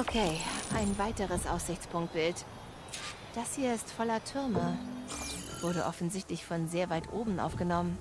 Okay, ein weiteres Aussichtspunktbild. Das hier ist voller Türme. Wurde offensichtlich von sehr weit oben aufgenommen.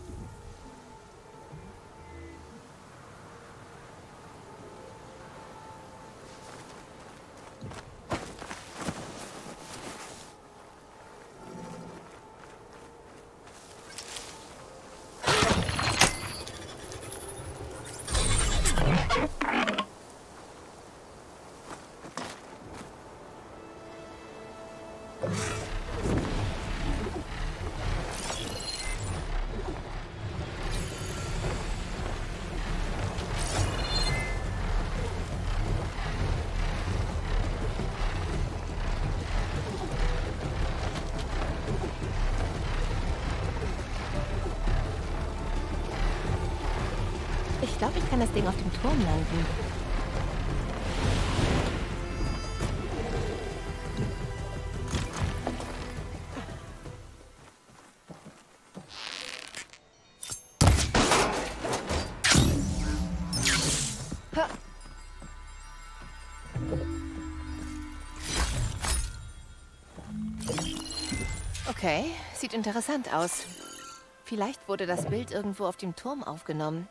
Ich glaube, ich kann das Ding auf dem Turm landen. Okay, sieht interessant aus. Vielleicht wurde das Bild irgendwo auf dem Turm aufgenommen.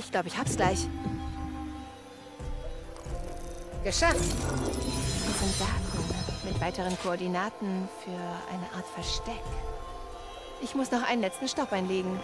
Ich glaube, ich hab's gleich. Geschafft! Das sind Daten mit weiteren Koordinaten für eine Art Versteck. Ich muss noch einen letzten Stopp einlegen.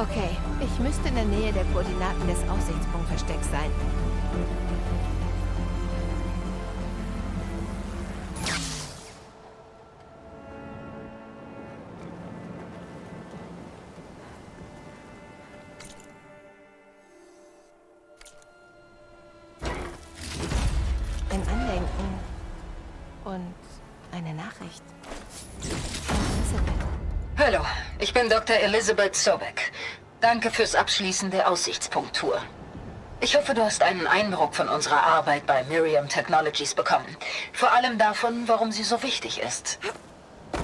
Okay, ich müsste in der Nähe der Koordinaten des Aussichtspunktverstecks sein. Ein Andenken und eine Nachricht. Hallo, ich bin Dr. Elizabeth Sobek. Danke fürs Abschließen der Aussichtspunkttour. Ich hoffe, du hast einen Eindruck von unserer Arbeit bei Miriam Technologies bekommen. Vor allem davon, warum sie so wichtig ist.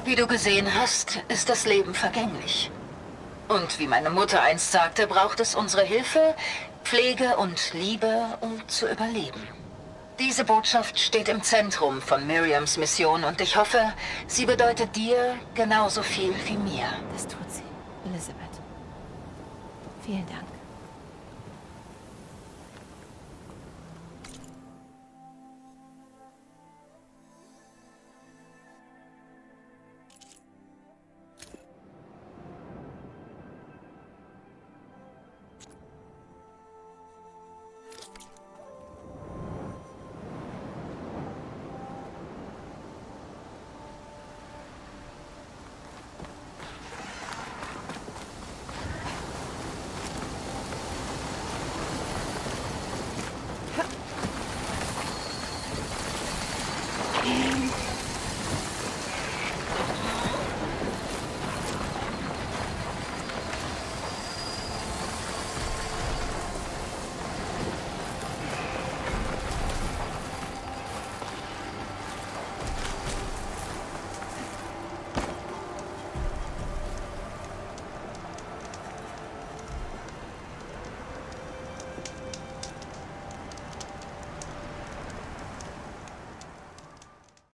Wie du gesehen hast, ist das Leben vergänglich. Und wie meine Mutter einst sagte, braucht es unsere Hilfe, Pflege und Liebe, um zu überleben. Diese Botschaft steht im Zentrum von Miriams Mission und ich hoffe, sie bedeutet dir genauso viel wie mir. Das tut sie, Elisabeth. Vielen Dank.